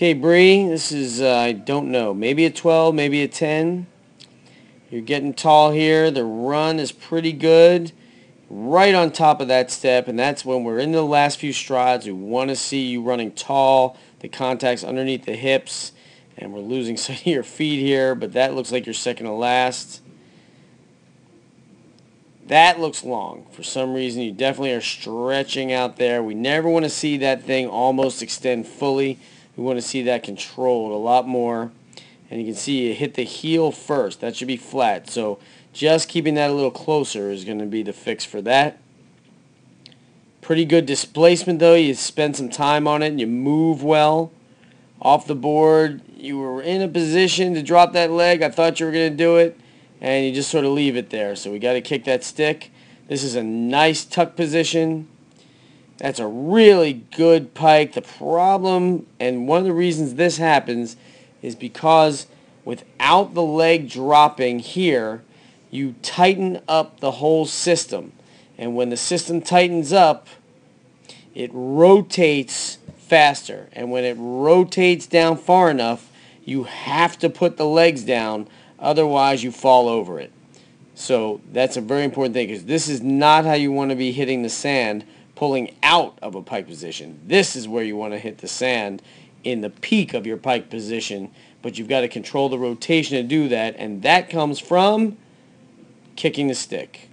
Okay, Bree, this is, uh, I don't know, maybe a 12, maybe a 10. You're getting tall here. The run is pretty good. Right on top of that step, and that's when we're in the last few strides. We want to see you running tall, the contacts underneath the hips, and we're losing some of your feet here, but that looks like you're second to last. That looks long. For some reason, you definitely are stretching out there. We never want to see that thing almost extend fully. We want to see that controlled a lot more. And you can see you hit the heel first. That should be flat. So just keeping that a little closer is going to be the fix for that. Pretty good displacement though. You spend some time on it and you move well off the board. You were in a position to drop that leg. I thought you were going to do it and you just sort of leave it there. So we got to kick that stick. This is a nice tuck position. That's a really good pike. The problem, and one of the reasons this happens, is because without the leg dropping here, you tighten up the whole system. And when the system tightens up, it rotates faster. And when it rotates down far enough, you have to put the legs down Otherwise, you fall over it. So that's a very important thing because this is not how you want to be hitting the sand pulling out of a pike position. This is where you want to hit the sand in the peak of your pike position, but you've got to control the rotation to do that, and that comes from kicking the stick.